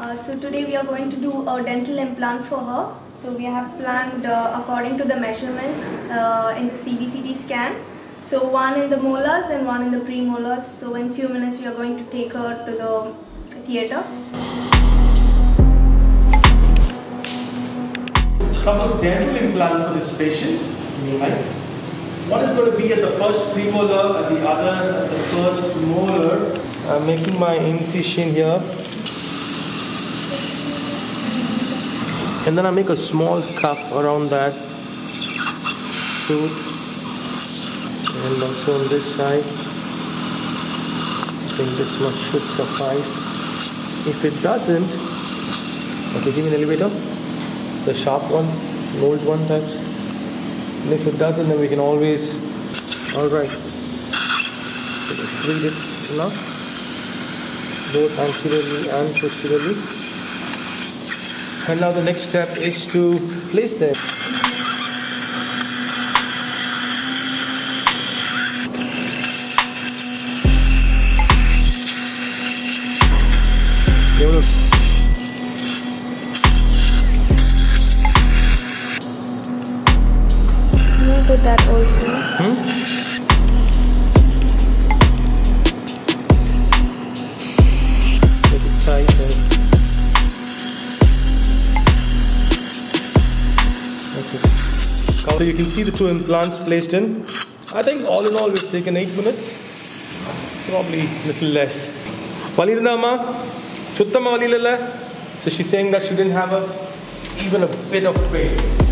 Uh, so today we are going to do a dental implant for her. So we have planned uh, according to the measurements uh, in the CBCT scan. So one in the molars and one in the premolars. So in few minutes we are going to take her to the theatre. couple dental implants for this patient. Right? One is going to be at the first premolar and the other at the first molar. I'm making my incision here. And then I make a small cuff around that tooth. And also on this side. I think this much should suffice. If it doesn't, okay, give me an elevator the sharp one, mold one types. And if it doesn't, then we can always, all right. So read it enough, both anteriorly and posteriorly. And now the next step is to place them. They will Can you put that also? Hmm? Make it tight So you can see the two implants placed in. I think all in all we've taken eight minutes. Probably a little less. So she's saying that she didn't have a even a bit of pain.